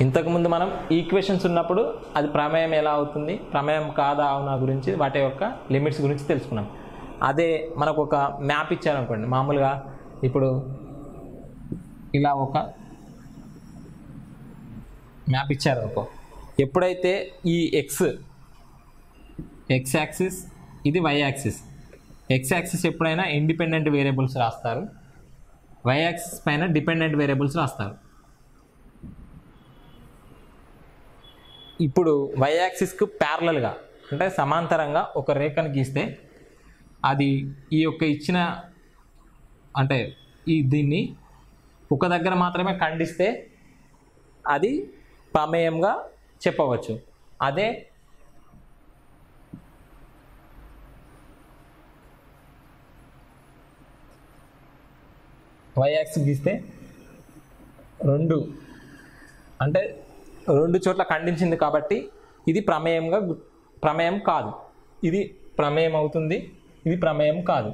ఇంతకుముందు మనం ఈక్వేషన్స్ ఉన్నప్పుడు అది ప్రమేయం ఎలా అవుతుంది? ప్రమేయం కాదా అవునా గురించి వాటి యొక్క లిమిట్స్ గురించి తెలుసుకున్నాం. అదే మనకు ఒక మ్యాప్ ఇచ్చారనుకోండి. మామూలుగా ఇప్పుడు ఇలా ఒక మ్యాప్ ఇచ్చారనుకో. ఎప్పుడైతే ఈ ఎక్స్ ఎక్స్ యాక్సిస్ ఇది వై యాక్సిస్ ఎక్స్ యాక్సిస్ ఎప్పుడైనా ఇండిపెండెంట్ వేరియబుల్స్ రాస్తారు. వై యాక్సిస్ పైన డిపెండెంట్ వేరియబుల్స్ రాస్తారు. ఇప్పుడు వై యాక్సిస్కు ప్యారలల్గా అంటే సమాంతరంగా ఒక రేఖను గీస్తే అది ఈ యొక్క ఇచ్చిన అంటే ఈ దీన్ని ఒక దగ్గర మాత్రమే ఖండిస్తే అది ప్రమేయంగా చెప్పవచ్చు. అదే వై యాక్సిస్ గీస్తే రెండు అంటే రెండు చోట్ల ఖండించింది కాబట్టి ఇది ప్రమేయంగా గు- ప్రమేయం కాదు. ఇది ప్రమేయం అవుతుంది ఇది ప్రమేయం కాదు.